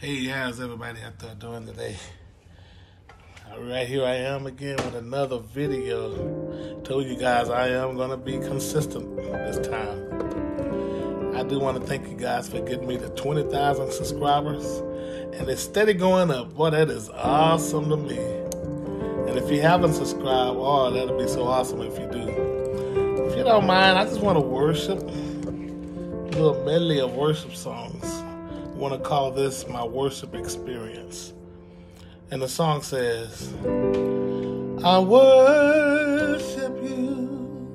Hey, how's everybody out there doing today? All right, here I am again with another video. Told you guys I am gonna be consistent this time. I do want to thank you guys for getting me to 20,000 subscribers, and it's steady going up. Boy, that is awesome to me. And if you haven't subscribed, oh, that'll be so awesome if you do. If you don't mind, I just want to worship, a little medley of worship songs want to call this my worship experience. And the song says, I worship you,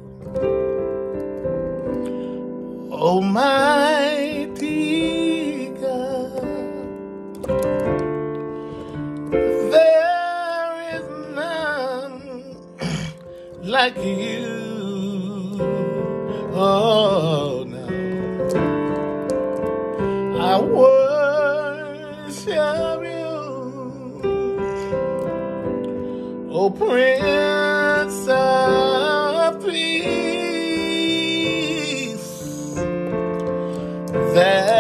oh, Almighty God. There is none like you. I worship you, oh Prince of Peace. That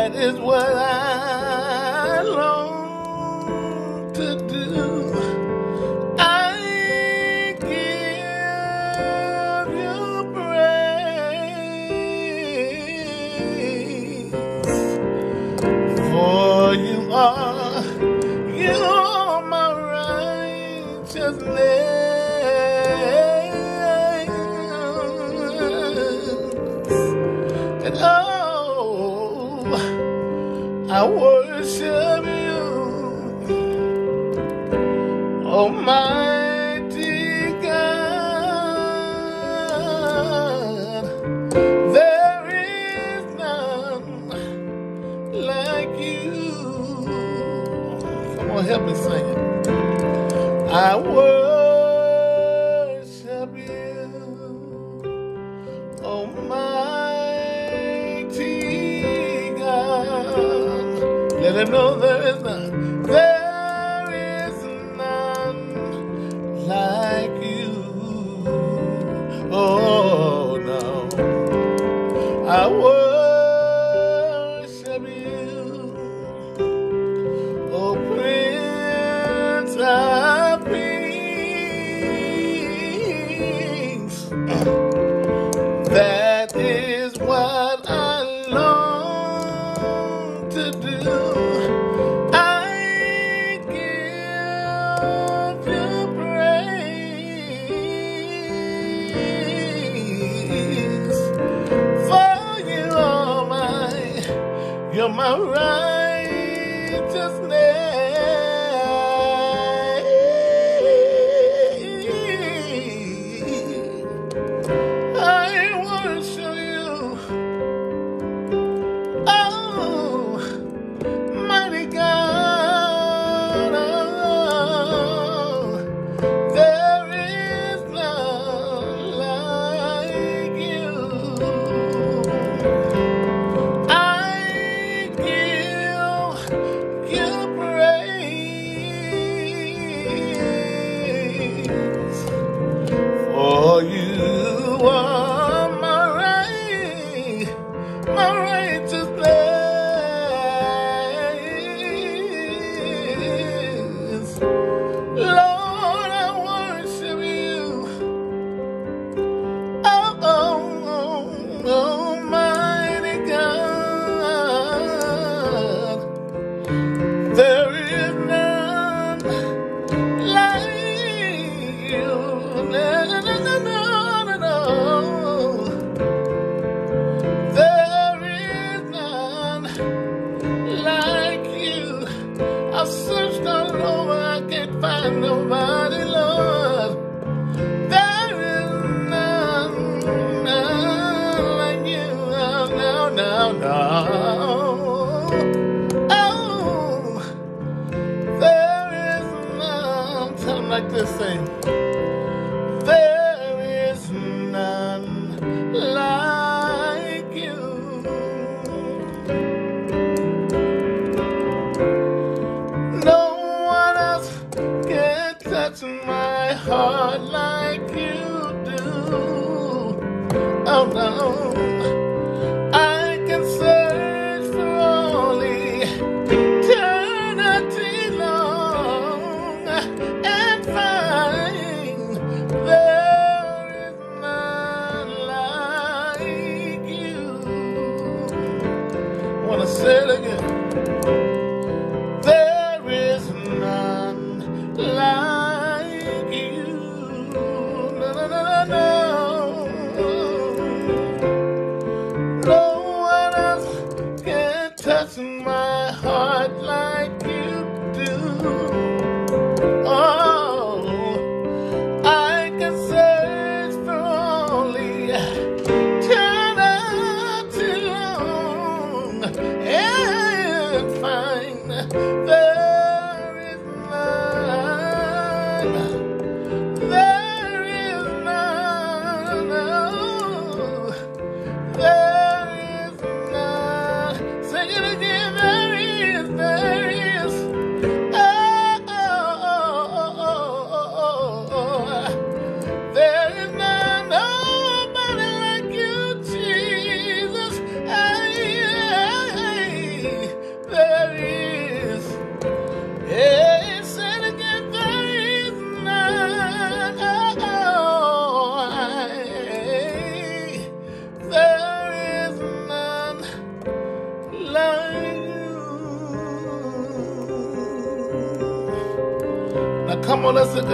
Help me sing it. I worship you're my righteousness. I've searched all over, I can't find nobody, Lord. There is none, none like you. No, no, no,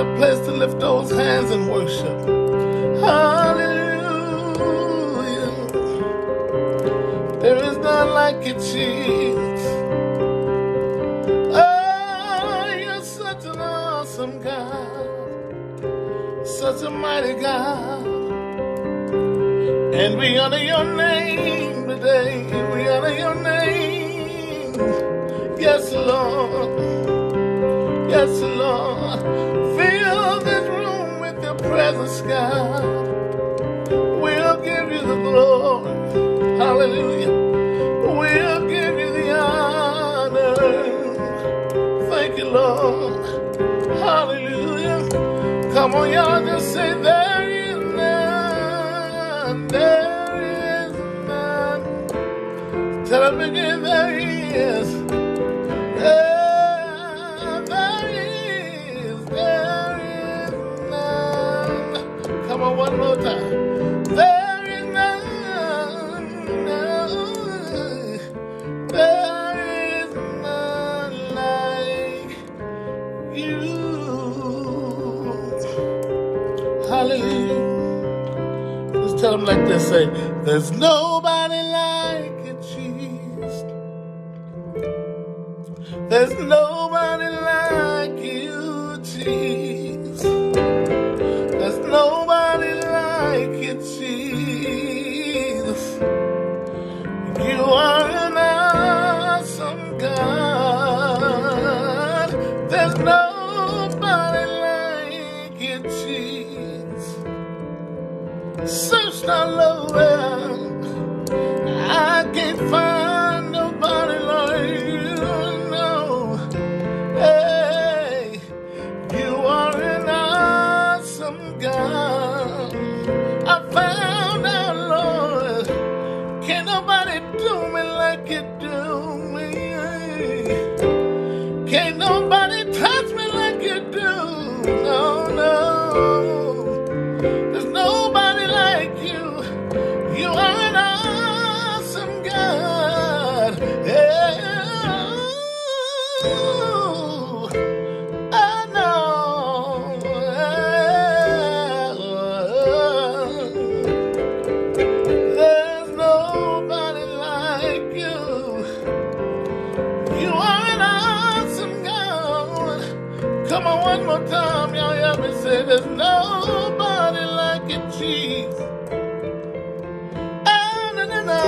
a place to lift those hands and worship. Hallelujah. There is none like you, Jesus. Oh, you're such an awesome God, such a mighty God. And we honor your name today. We honor your name. Yes, Lord. Yes, Lord. Fill this room with your presence, God. We'll give you the glory. Hallelujah. We'll give you the honor. Thank you, Lord. Hallelujah. Come on, y'all, just say there is none. There is none. Tell them again, there is. Tell them like this say, There's nobody like you, Jesus. There's nobody like you, Jesus. You. You are an awesome God. Come on, one more time, y'all me say, There's nobody like you, Jesus. Ah, na, na, na,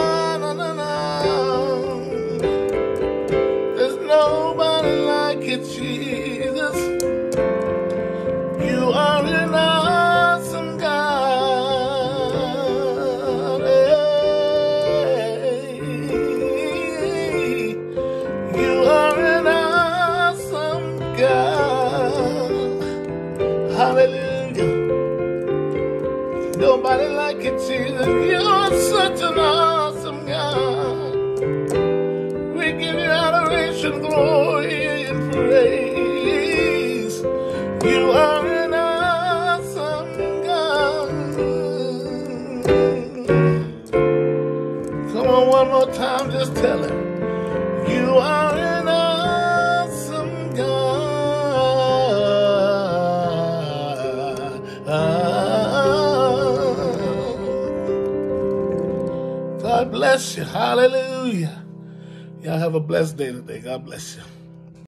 Nobody like you, Jesus. You're such an awesome God. We give you adoration, glory, and praise. You are an awesome God. Come on, one more time, just tell him. You are an bless you. Hallelujah. Y'all have a blessed day today. God bless you.